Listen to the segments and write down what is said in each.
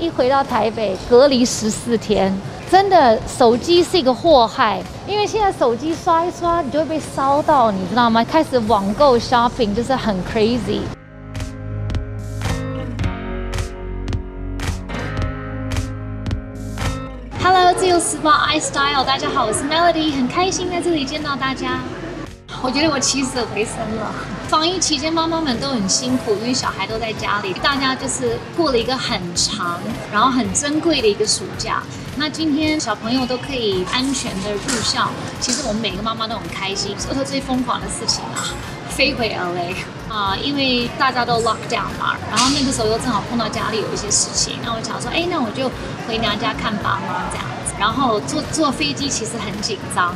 一回到台北隔离十四天，真的手机是一个祸害，因为现在手机刷一刷，你就会被烧到，你知道吗？开始网购 shopping 就是很 crazy。Hello，自由时报 iStyle，大家好，我是 Melody，很开心在这里见到大家。我觉得我起死回生了。防疫期间，妈妈们都很辛苦，因为小孩都在家里，大家就是过了一个很长，然后很珍贵的一个暑假。那今天小朋友都可以安全的入校，其实我们每个妈妈都很开心。做的最疯狂的事情啊，飞回 LA 啊，因为大家都 lock down 嘛，然后那个时候又正好碰到家里有一些事情，那我想说，哎，那我就回娘家看爸妈这样。然后坐坐飞机其实很紧张。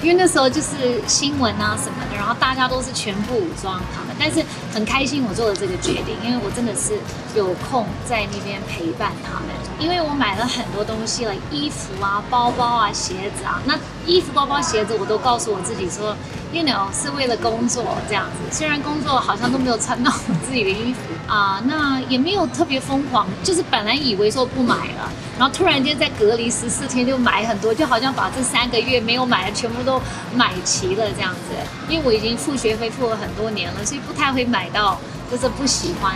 因为那时候就是新闻啊什么的，然后大家都是全副武装他们，但是很开心我做了这个决定，因为我真的是有空在那边陪伴他们。因为我买了很多东西了，衣服啊、包包啊、鞋子啊。那衣服、包包、鞋子我都告诉我自己说，you know 是为了工作这样子。虽然工作好像都没有穿到我自己的衣服啊，那也没有特别疯狂，就是本来以为说不买了，然后突然间在隔离十四天就买很多，就好像把这三个月没有买的全。部都买齐了这样子，因为我已经付学费付了很多年了，所以不太会买到就是不喜欢。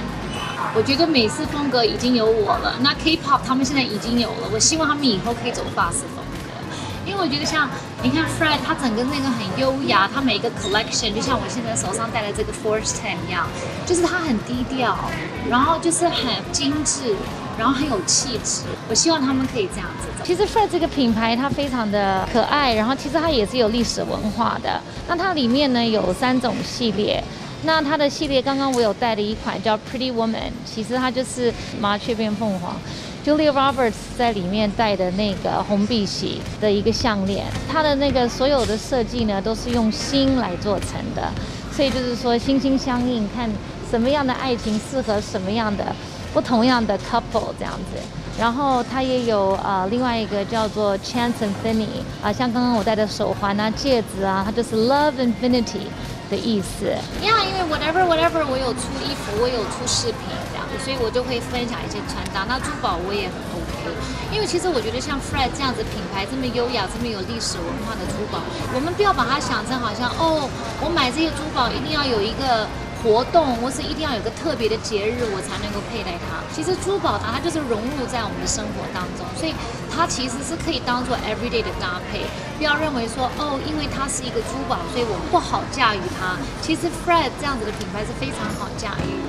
我觉得美式风格已经有我了，那 K-pop 他们现在已经有了，我希望他们以后可以走法式风格。因为我觉得像你看 Fred，他整个那个很优雅，他每个 collection 就像我现在手上戴的这个 Force Ten 一样，就是他很低调，然后就是很精致。然后很有气质，我希望他们可以这样子。其实 Fred 这个品牌它非常的可爱，然后其实它也是有历史文化的。那它里面呢有三种系列，那它的系列刚刚我有带的一款叫 Pretty Woman，其实它就是麻雀变凤凰，Julia Roberts 在里面戴的那个红碧玺的一个项链，它的那个所有的设计呢都是用心来做成的，所以就是说心心相印，看什么样的爱情适合什么样的。不同样的 couple 这样子，然后它也有呃另外一个叫做 Chance Infinity 啊，像刚刚我戴的手环啊、戒指啊，它就是 Love Infinity 的意思。呀，因为 whatever whatever 我有出衣服，我有出视频这样子，所以我就会分享一些穿搭。那珠宝我也很 OK，因为其实我觉得像 Fred 这样子品牌这么优雅、这么有历史文化的珠宝，我们不要把它想成好像哦，我买这些珠宝一定要有一个。活动，或是一定要有个特别的节日，我才能够佩戴。其实珠宝它它就是融入在我们的生活当中，所以它其实是可以当做 everyday 的搭配。不要认为说哦，因为它是一个珠宝，所以我不好驾驭它。其实 Fred 这样子的品牌是非常好驾驭的。